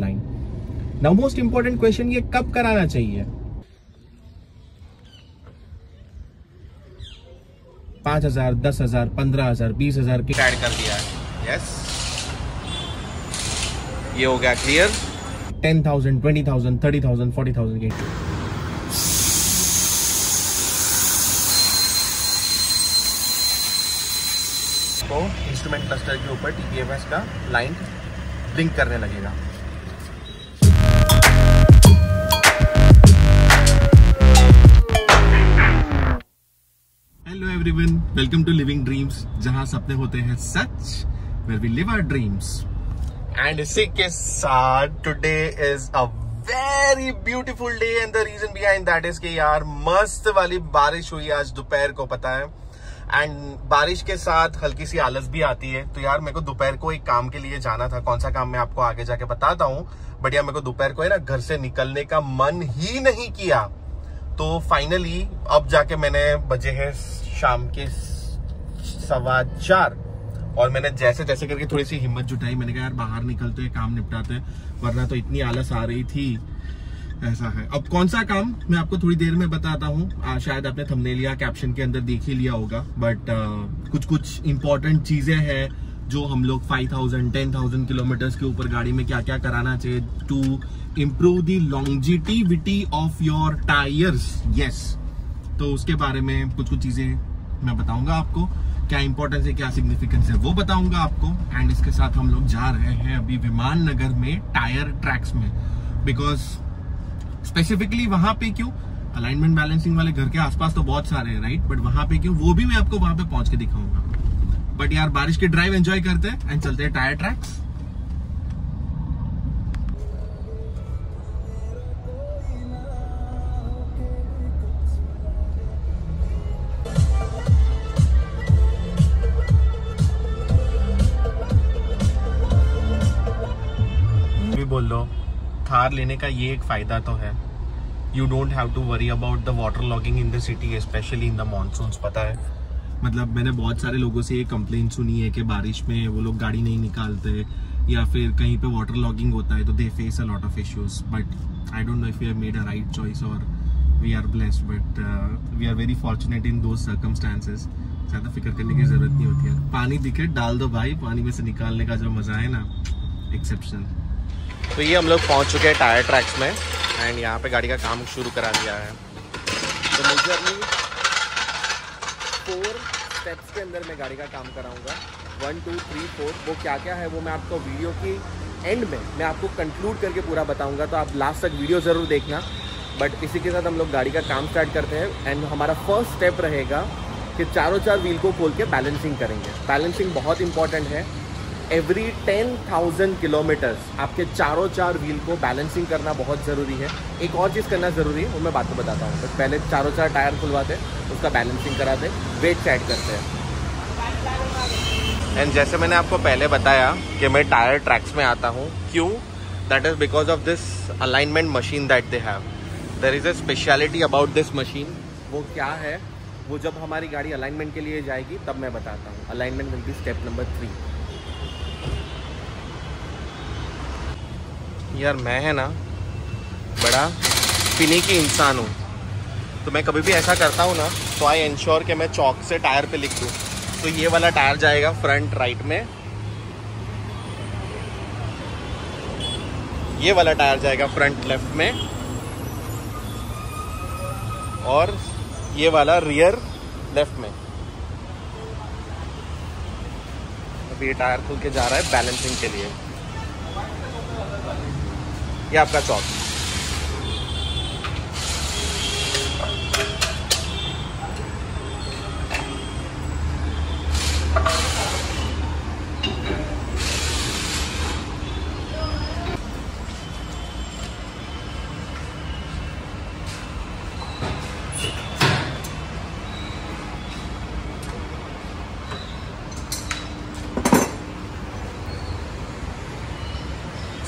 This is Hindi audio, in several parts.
Line now most important question ये कब कराना चाहिए? पाँच हज़ार दस हज़ार पंद्रह हज़ार बीस हज़ार की ऐड कर दिया। है यस ये हो गया clear ten thousand twenty thousand thirty thousand forty thousand की तो इंस्ट्रूमेंट क्लस्टर के ऊपर टीपीएमएस का लाइन ब्लिंक करने लगेगा। Everyone welcome to living dreams जहाँ सपने होते हैं सच where we live our dreams and इसी के साथ today is a very beautiful day and the reason behind that is कि यार मस्त वाली बारिश हुई आज दोपहर को, पता है? एंड बारिश के साथ हल्की सी आलस भी आती है। तो यार मेरे को दोपहर को एक काम के लिए जाना था। कौन सा काम मैं आपको आगे जाके बताता हूँ। बट यार मेरे को दोपहर को है ना, घर से निकलने का मन ही नहीं किया। तो फाइनली अब जाके मैंने बजे हैं शाम के सवा चार और मैंने जैसे जैसे करके थोड़ी सी हिम्मत जुटाई मैंने कहा यार बाहर निकलते हैं काम निपटाते हैं वरना तो इतनी आलस आ रही थी। ऐसा है। अब कौन सा काम? मैं आपको थोड़ी देर में बताता हूँ। शायद आपने थंबनेल या कैप्शन के अंदर देख ही लिया होगा बट आ, कुछ कुछ इंपॉर्टेंट चीज़ें हैं। जो हम लोग 5000 10000 किलोमीटर्स के ऊपर गाड़ी में क्या क्या कराना चाहिए to improve the longevity of your tyres yes तो उसके बारे में कुछ कुछ चीज़ें मैं बताऊँगा आपको। क्या इंपॉर्टेंस है, क्या सिग्निफिकेंस है, वो बताऊँगा आपको। एंड इसके साथ हम लोग जा रहे हैं अभी विमान नगर में टायर ट्रैक्स में। बिकॉज़ स्पेसिफिकली वहाँ पे क्यों? अलाइनमेंट बैलेंसिंग वाले घर के आसपास तो बहुत सारे हैं राइट बट वहाँ पे क्यों? वो भी मैं आपको वहाँ पे पहुँच के दिखाऊँगा। बट यार बारिश की ड्राइव एंजॉय करते हैं एंड चलते हैं टायर ट्रैक्स बोल दो, थार लेने का ये एक फ़ायदा तो है। You don't have to worry about the water logging in the city specially in the monsoon पता है? मतलब मैंने बहुत सारे लोगों से ये कंप्लेन सुनी है कि बारिश में वो लोग गाड़ी नहीं निकालते या फिर कहीं पे वाटर लॉगिंग होता है तो they face a lot of issues but I don't know if you have made a right choice और we are blessed but we are very fortunate in those circumstances ज़्यादा फ़िक्र करने की ज़रूरत नहीं होती है। पानी दिखे डाल दो भाई। पानी में से निकालने का जो मज़ा है ना एक्सेप्शन तो ये हम लोग पहुँच चुके हैं टायर ट्रैक्स में एंड यहाँ पे गाड़ी का काम शुरू करा दिया है। तो मेजरली फोर स्टेप्स के अंदर मैं गाड़ी का काम कराऊँगा। वन टू थ्री फोर वो क्या क्या है, वो मैं आपको वीडियो की एंड में मैं आपको कंक्लूड करके पूरा बताऊँगा तो आप लास्ट तक वीडियो ज़रूर देखना। बट इसी के साथ हम लोग गाड़ी का काम स्टार्ट करते हैं एंड हमारा फ़र्स्ट स्टेप रहेगा कि चारों चार व्हील को खोल के बैलेंसिंग करेंगे। बैलेंसिंग बहुत इंपॉर्टेंट है। एवरी टेन थाउज़ेंड किलोमीटर्स आपके चारों चार व्हील को बैलेंसिंग करना बहुत ज़रूरी है। एक और चीज़ करना ज़रूरी है, वो मैं बात को बताता हूँ। बस तो पहले चारों चार टायर खुलवाते हैं, उसका बैलेंसिंग कराते वेट ऐड करते हैं। एंड जैसे मैंने आपको पहले बताया कि मैं टायर ट्रैक्स में आता हूँ, क्यों? That is because of this alignment machine that they have there is a speciality about this machine वो क्या है? वो जब हमारी गाड़ी अलाइनमेंट के लिए जाएगी, तब मैं बताता हूँ। Alignment will be step number three यार मैं है ना बड़ा फिनिकी इंसान हूँ। तो मैं कभी भी ऐसा करता हूँ ना तो आई इंश्योर कि मैं चौक से टायर पे लिख दूँ। तो ये वाला टायर जाएगा फ्रंट राइट में। ये वाला टायर जाएगा फ्रंट लेफ़्ट में। और ये वाला रियर लेफ़्ट में। अभी ये टायर खुल के जा रहा है बैलेंसिंग के लिए। ये आपका चौक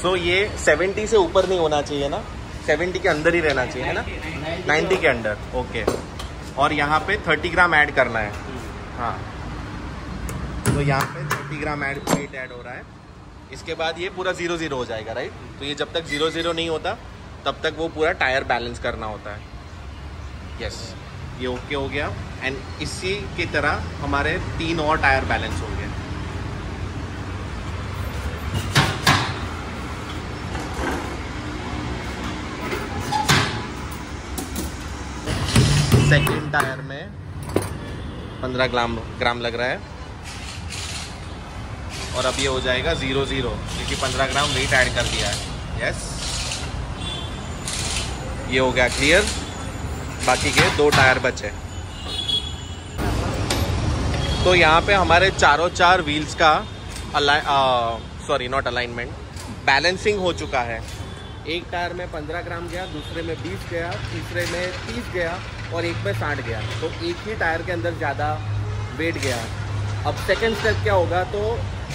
so, ये 70 से ऊपर नहीं होना चाहिए ना? 70 के अंदर ही रहना चाहिए है ना? 90 के अंदर ओके और यहाँ पे 30 ग्राम ऐड करना है। हाँ। तो यहाँ पे 30 ग्राम ऐड वेट ऐड हो रहा है। इसके बाद ये पूरा ज़ीरो ज़ीरो हो जाएगा राइट तो ये जब तक ज़ीरो ज़ीरो नहीं होता तब तक वो पूरा टायर बैलेंस करना होता है। यस ये ओके हो गया। एंड इसी की तरह हमारे तीन और टायर बैलेंस हो गए। सेकेंड टायर में। पंद्रह ग्राम ग्राम लग रहा है। और अब ये हो जाएगा ज़ीरो ज़ीरो, क्योंकि पंद्रह ग्राम वेट ऐड कर दिया है। यस ये हो गया क्लियर बाकी के दो टायर बचे। तो यहाँ पे हमारे चारों चार व्हील्स का सॉरी नॉट अलाइनमेंट बैलेंसिंग हो चुका है। एक टायर में 15 ग्राम गया, दूसरे में 20 गया, तीसरे में 30 गया। और एक में 60 गया। तो एक ही टायर के अंदर ज़्यादा वेट गया। अब सेकेंड स्टेप क्या होगा? तो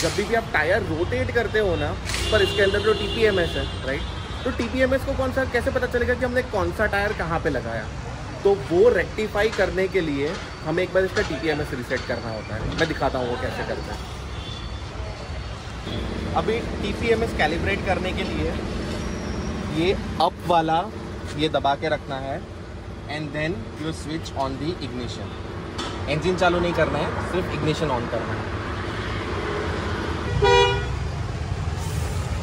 जब भी आप टायर रोटेट करते हो ना, पर इसके अंदर जो टी पी एम एस है राइट तो टी पी एम एस को कौन सा, कैसे पता चलेगा कि हमने कौन सा टायर कहाँ पे लगाया? तो वो रेक्टिफाई करने के लिए हमें एक बार इसका T P M S reset करना होता है। मैं दिखाता हूँ वो कैसे करते हैं। अभी T P M S calibrate करने के लिए ये अप वाला ये दबा के रखना है। And then you switch on the ignition engine चालू नहीं करना है, सिर्फ़ इग्निशन ऑन करना है।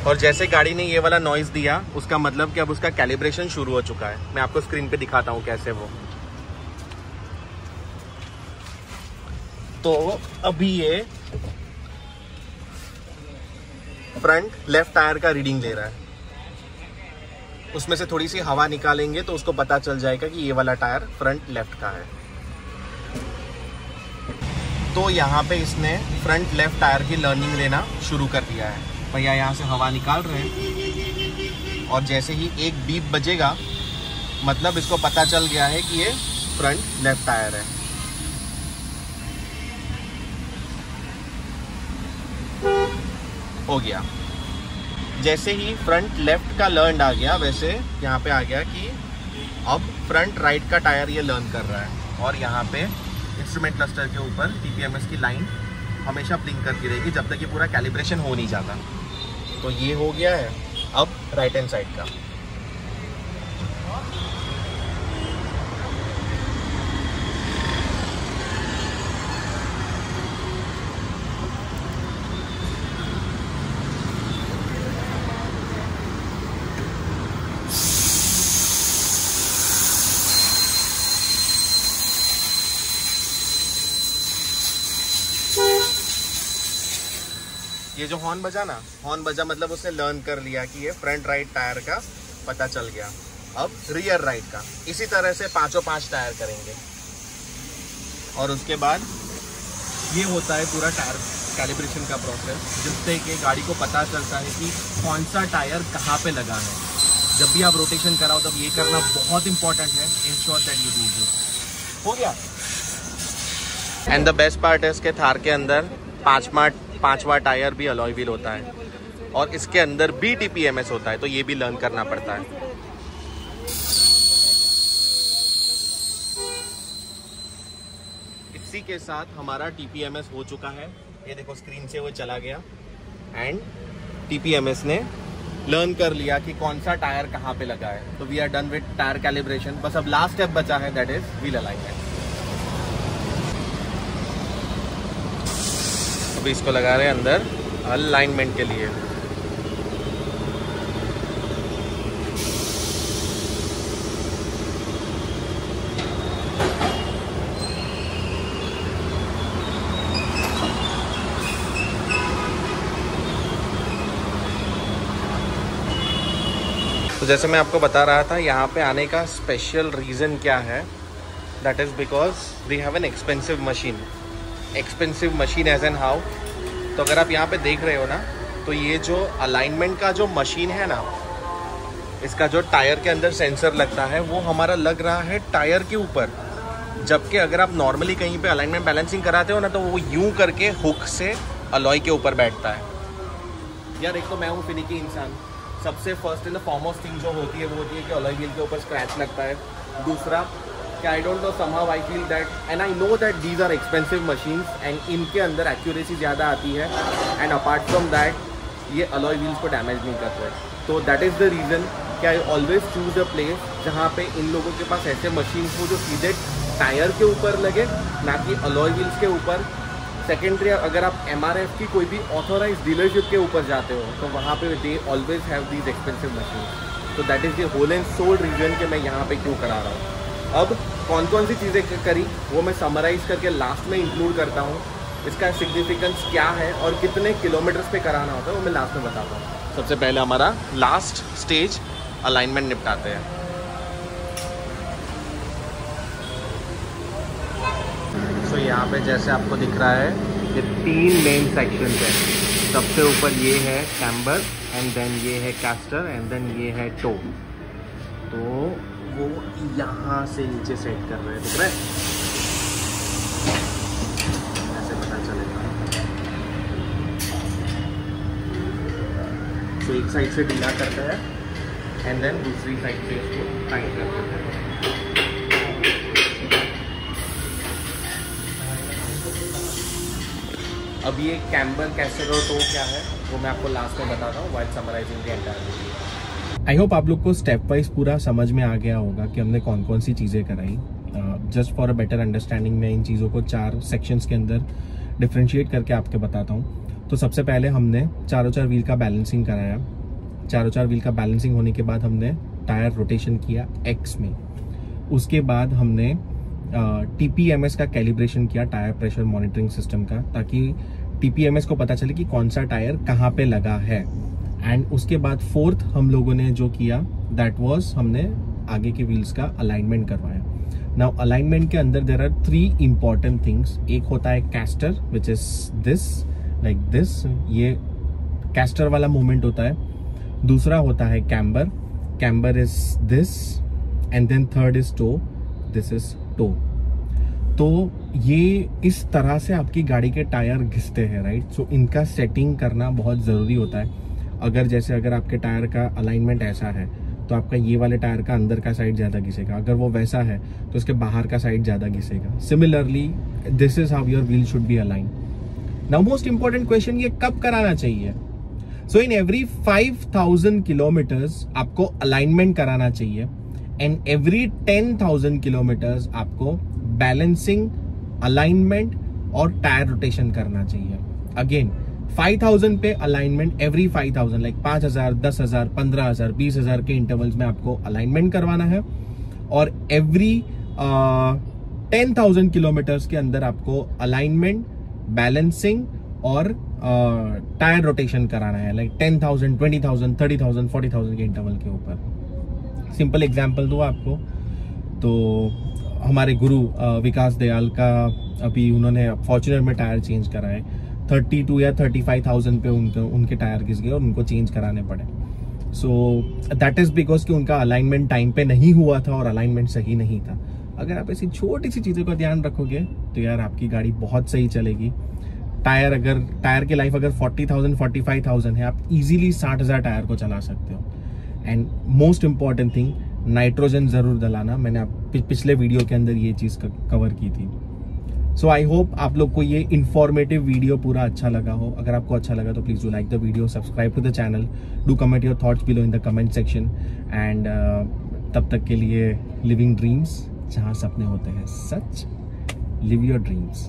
और जैसे गाड़ी ने ये वाला नॉइज़ दिया, उसका मतलब कि अब उसका कैलिब्रेशन शुरू हो चुका है। मैं आपको स्क्रीन पे दिखाता हूँ कैसे वो। तो अभी ये फ्रंट लेफ़्ट टायर का रीडिंग ले रहा है। उसमें से थोड़ी सी हवा निकालेंगे तो उसको पता चल जाएगा कि ये वाला टायर फ्रंट लेफ़्ट का है। तो यहाँ पे इसने फ्रंट लेफ़्ट टायर की लर्निंग लेना शुरू कर दिया है। भैया यहाँ से हवा निकाल रहे हैं और जैसे ही एक बीप बजेगा मतलब इसको पता चल गया है कि ये फ्रंट लेफ़्ट टायर है। हो गया। जैसे ही फ्रंट लेफ़्ट का लर्न आ गया, वैसे यहाँ पे आ गया कि अब फ्रंट राइट का टायर ये लर्न कर रहा है। और यहाँ पे इंस्ट्रूमेंट क्लस्टर के ऊपर टीपीएमएस की लाइन हमेशा ब्लिंक करती रहेगी जब तक ये पूरा कैलिब्रेशन हो नहीं जाता। तो ये हो गया है अब राइट हैंड साइड का। ये जो हॉर्न बजा ना हॉर्न बजा मतलब उसने लर्न कर लिया कि ये फ्रंट राइट टायर का पता चल गया। अब रियर राइट का, इसी तरह से पाँचों पाँच टायर करेंगे। और उसके बाद ये होता है पूरा टायर कैलिब्रेशन का प्रोसेस जिससे कि गाड़ी को पता चलता है कि कौन सा टायर कहाँ पे लगा है। जब भी आप रोटेशन कराओ, तब ये करना बहुत इंपॉर्टेंट है इंश्योर दैट यू डू हो गया? एंड द बेस्ट पार्ट है इसके थार के अंदर पाँच मार्ट पांचवा टायर भी अलॉय व्हील होता है और इसके अंदर भी टी होता है तो ये भी लर्न करना पड़ता है। इसी के साथ हमारा टीपीएमएस हो चुका है। ये देखो स्क्रीन से वो चला गया। एंड टीपीएमएस ने लर्न कर लिया कि कौन सा टायर कहाँ पे लगा है। तो we are done with tyre calibration बस अब लास्ट स्टेप बचा है दैट इज़ व्हील अलाइनमेंट अभी इसको लगा रहे हैं अंदर अलाइनमेंट के लिए। तो जैसे मैं आपको बता रहा था, यहाँ पे आने का स्पेशल रीज़न क्या है? That is because we have an expensive machine expensive machine as an how तो अगर आप यहाँ पे देख रहे हो ना तो ये जो अलाइनमेंट का जो मशीन है ना, इसका जो टायर के अंदर सेंसर लगता है, वो हमारा लग रहा है टायर के ऊपर। जबकि अगर आप नॉर्मली कहीं पे अलाइनमेंट बैलेंसिंग कराते हो ना तो वो यूँ करके हुक से अलॉय के ऊपर बैठता है। यार, एक तो मैं हूँ फिनिकी इंसान। सबसे first in the form of thing जो होती है, वो होती है कि अलॉय व्हील के ऊपर स्क्रैच लगता है। दूसरा कि I don't know somehow I feel that and I know that these are expensive machines and इनके अंदर एक्यूरेसी ज़्यादा आती है एंड अपार्ट फ्रॉम दैट ये अलॉय व्हील्स को डैमेज नहीं करते तो दैट इज़ द रीज़न कि I always choose a place जहाँ पे इन लोगों के पास ऐसे मशीन हो जो सीधे टायर के ऊपर लगे, ना कि अलॉय व्हील्स के ऊपर। सेकेंडरी अगर आप एमआरएफ की कोई भी ऑथोराइज डीलरशिप के ऊपर जाते हो तो वहाँ पे they always have these expensive machine तो that is the whole and sole reason कि मैं यहाँ पे क्यों करा रहा हूँ। अब कौन कौन सी चीज़ें करी वो मैं समराइज़ करके लास्ट में इंक्लूड करता हूँ। इसका सिग्निफिकेंस क्या है और कितने किलोमीटर्स पे कराना होता है वो मैं लास्ट में बताता हूँ। सबसे पहले हमारा लास्ट स्टेज अलाइनमेंट निपटाते हैं। सो so, यहाँ पे जैसे आपको दिख रहा है ये तीन मेन सेक्शन है। सबसे ऊपर ये है कैम्बर एंड देन ये है कैस्टर एंड देन ये है टो तो वो यहाँ से नीचे सेट कर रहे हैं, दिख रहा है? तो एक साइड से ढीला करते हैं एंड देन दूसरी साइड से इसको टाइट कर देते हैं। अब ये कैम्बर कैसेरो टो क्या है, वो मैं आपको लास्ट में बताता हूँ while summarising the entire I hope आप लोग को स्टेप वाइज पूरा समझ में आ गया होगा कि हमने कौन कौन सी चीज़ें कराई। Just for a better understanding मैं इन चीज़ों को चार सेक्शंस के अंदर डिफ्रेंशिएट करके आपके बताता हूँ। तो सबसे पहले हमने चारों चार व्हील का बैलेंसिंग कराया। चारों चार व्हील का बैलेंसिंग होने के बाद हमने टायर रोटेशन किया एक्स में। उसके बाद हमने टीपीएमएस का कैलिब्रेशन किया टायर प्रेशर मॉनिटरिंग सिस्टम का, ताकि टीपीएमएस को पता चले कि कौन सा टायर कहाँ पे लगा है। एंड उसके बाद फोर्थ हम लोगों ने जो किया दैट वाज हमने आगे के व्हील्स का अलाइनमेंट करवाया। नाउ अलाइनमेंट के अंदर there are three important things एक होता है caster which is this like this ये कैस्टर वाला मूवमेंट होता है। दूसरा होता है camber camber is this and then third is toe this is toe तो ये इस तरह से आपकी गाड़ी के टायर घिसते हैं राइट सो इनका सेटिंग करना बहुत ज़रूरी होता है। अगर जैसे अगर आपके टायर का अलाइनमेंट ऐसा है तो आपका ये वाले टायर का अंदर का साइड ज़्यादा घिसेगा। अगर वो वैसा है तो उसके बाहर का साइड ज़्यादा घिसेगा। Similarly this is how your wheel should be align now most important question ये कब कराना चाहिए? So in every five thousand kilometres आपको अलाइनमेंट कराना चाहिए and every ten thousand kilometres आपको बैलेंसिंग अलाइनमेंट और टायर रोटेशन करना चाहिए। अगेन 5000 पे अलाइनमेंट एवरी 5000 लाइक 5000 10000 15000 20000 के इंटरवल्स में आपको अलाइनमेंट करवाना है। और एवरी टेन थाउज़ेंड किलोमीटर्स के अंदर आपको अलाइनमेंट बैलेंसिंग और टायर रोटेशन कराना है like ten thousand twenty thousand thirty thousand forty thousand के इंटरवल के ऊपर। सिंपल एग्ज़ाम्पल दो आपको तो हमारे गुरु विकास दयाल का अभी उन्होंने फॉर्चुनर में टायर चेंज कराए। थर्टी टू या थर्टी फाइव थाउज़ेंड पे उनके उनके टायर घिस गए और उनको चेंज कराने पड़े। सो दैट इज़ बिकॉज़ कि उनका अलाइनमेंट टाइम पे नहीं हुआ था और अलाइनमेंट सही नहीं था। अगर आप ऐसी छोटी सी चीज़ों का ध्यान रखोगे तो यार आपकी गाड़ी बहुत सही चलेगी। टायर अगर, टायर की लाइफ अगर forty thousand forty five thousand है, आप इजीली साठ हज़ार टायर को चला सकते हो। And most important thing nitrogen ज़रूर दलाना मैंने आप पिछले वीडियो के अंदर ये चीज़ कवर की थी। सो आई होप आप लोग को ये इन्फॉर्मेटिव वीडियो पूरा अच्छा लगा हो। अगर आपको अच्छा लगा तो please do like the video subscribe to the channel do comment your thoughts below in the comment section and तब तक के लिए लिविंग ड्रीम्स जहाँ सपने होते हैं, सच लिव योर ड्रीम्स